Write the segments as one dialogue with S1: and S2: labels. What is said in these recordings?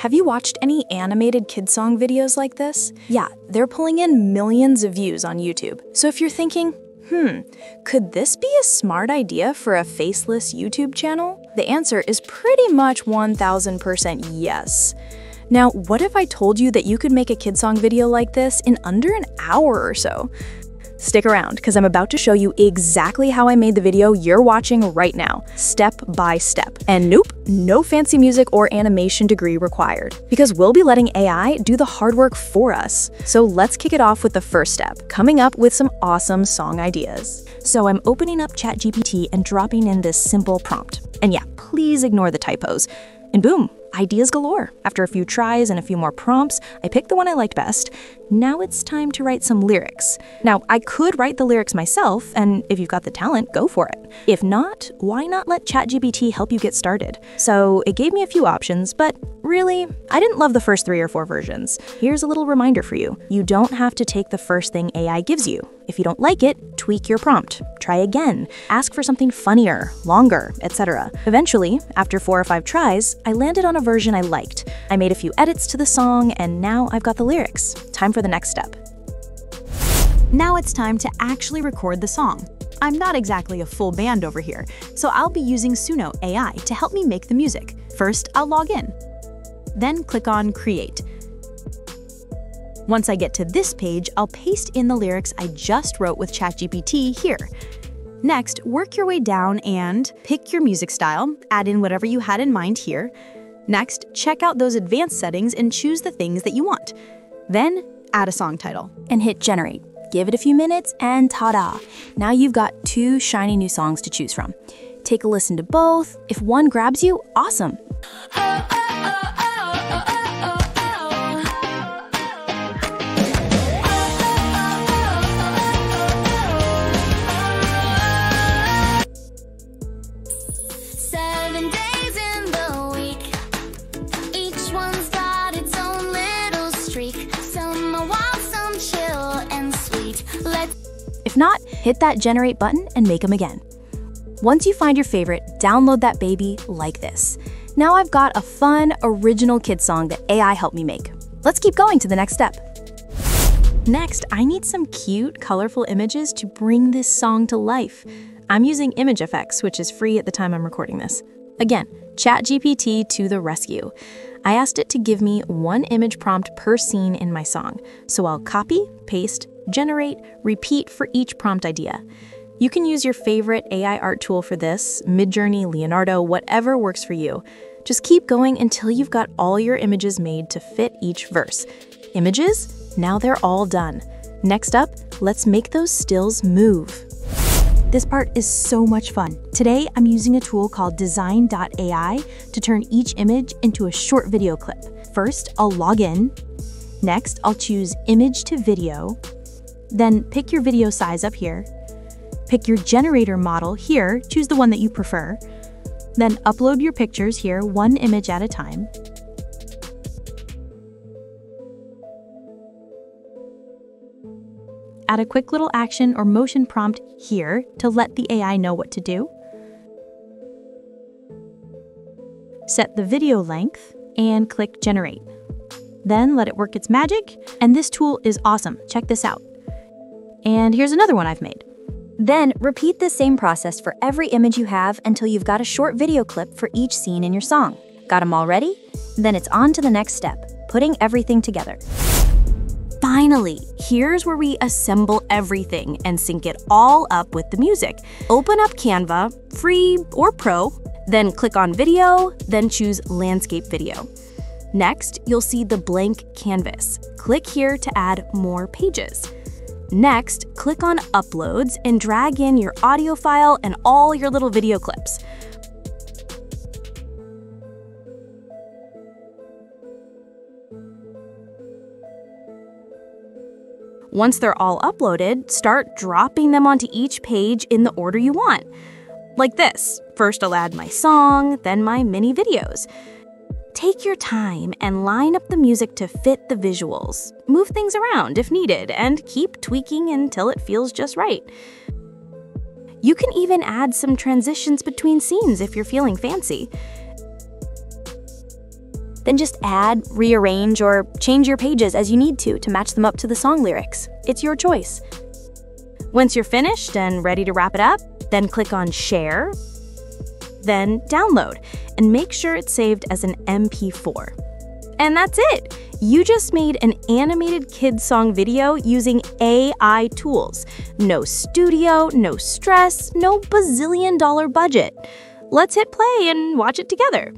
S1: Have you watched any animated kid song videos like this? Yeah, they're pulling in millions of views on YouTube. So if you're thinking, hmm, could this be a smart idea for a faceless YouTube channel? The answer is pretty much 1000% yes. Now, what if I told you that you could make a kid song video like this in under an hour or so? Stick around, because I'm about to show you exactly how I made the video you're watching right now, step by step. And nope, no fancy music or animation degree required, because we'll be letting AI do the hard work for us. So let's kick it off with the first step, coming up with some awesome song ideas. So I'm opening up ChatGPT and dropping in this simple prompt. And yeah, please ignore the typos. And boom, ideas galore. After a few tries and a few more prompts, I picked the one I liked best. Now it's time to write some lyrics. Now, I could write the lyrics myself, and if you've got the talent, go for it. If not, why not let ChatGPT help you get started? So it gave me a few options, but really, I didn't love the first three or four versions. Here's a little reminder for you. You don't have to take the first thing AI gives you. If you don't like it, tweak your prompt. Try again. Ask for something funnier, longer, etc. Eventually, after four or five tries, I landed on a version I liked. I made a few edits to the song, and now I've got the lyrics. Time for the next step.
S2: Now it's time to actually record the song. I'm not exactly a full band over here, so I'll be using Suno AI to help me make the music. First, I'll log in. Then click on Create. Once I get to this page, I'll paste in the lyrics I just wrote with ChatGPT here. Next, work your way down and pick your music style, add in whatever you had in mind here. Next, check out those advanced settings and choose the things that you want. Then, add a song title.
S1: And hit Generate. Give it a few minutes and ta-da! Now you've got two shiny new songs to choose from. Take a listen to both. If one grabs you, awesome. Not, hit that generate button and make them again. Once you find your favorite, download that baby like this. Now I've got a fun, original kid song that AI helped me make. Let's keep going to the next step. Next, I need some cute, colorful images to bring this song to life. I'm using ImageFX, which is free at the time I'm recording this. Again, ChatGPT to the rescue. I asked it to give me one image prompt per scene in my song, so I'll copy, paste, generate, repeat for each prompt idea. You can use your favorite AI art tool for this Midjourney, Leonardo, whatever works for you. Just keep going until you've got all your images made to fit each verse. Images? Now they're all done. Next up, let's make those stills move.
S2: This part is so much fun. Today, I'm using a tool called Design.ai to turn each image into a short video clip. First, I'll log in. Next, I'll choose Image to Video. Then pick your video size up here. Pick your generator model here, choose the one that you prefer. Then upload your pictures here, one image at a time. Add a quick little action or motion prompt here to let the AI know what to do. Set the video length and click Generate. Then let it work its magic, and this tool is awesome. Check this out. And here's another one I've made.
S1: Then repeat the same process for every image you have until you've got a short video clip for each scene in your song. Got them all ready? Then it's on to the next step, putting everything together. Finally, here's where we assemble everything and sync it all up with the music. Open up Canva, free or pro, then click on video, then choose landscape video. Next, you'll see the blank canvas. Click here to add more pages. Next, click on Uploads and drag in your audio file and all your little video clips. Once they're all uploaded, start dropping them onto each page in the order you want. Like this. First, I'll add my song, then my mini videos. Take your time and line up the music to fit the visuals. Move things around if needed and keep tweaking until it feels just right. You can even add some transitions between scenes if you're feeling fancy. Then just add, rearrange, or change your pages as you need to to match them up to the song lyrics. It's your choice. Once you're finished and ready to wrap it up, then click on Share, then Download and make sure it's saved as an MP4. And that's it! You just made an animated kids song video using AI tools. No studio, no stress, no bazillion dollar budget. Let's hit play and watch it together.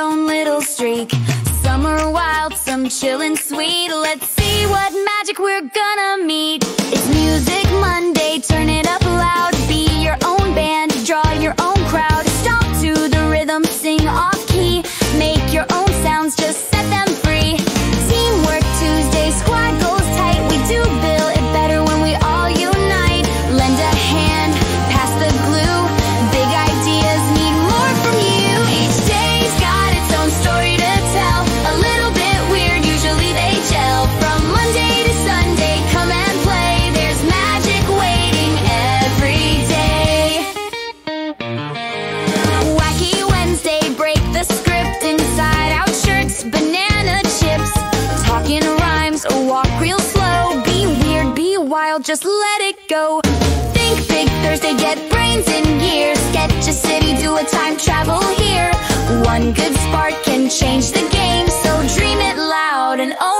S3: own little streak. Some are wild, some chillin' sweet. Let's see what magic we're gonna meet. It's music brains in gears Sketch a city, do a time travel here. One good spark can change the game, so dream it loud and own.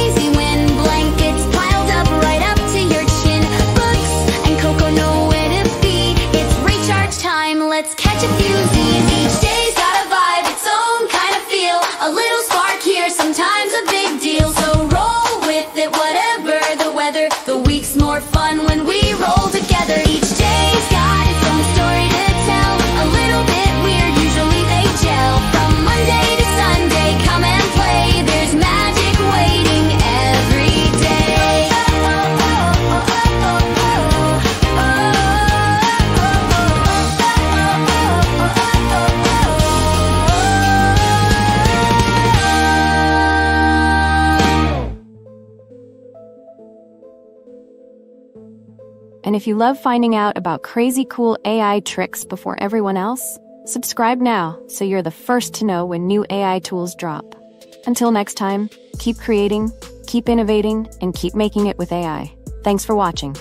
S4: And if you love finding out about crazy cool AI tricks before everyone else, subscribe now so you're the first to know when new AI tools drop. Until next time, keep creating, keep innovating, and keep making it with AI. Thanks for watching.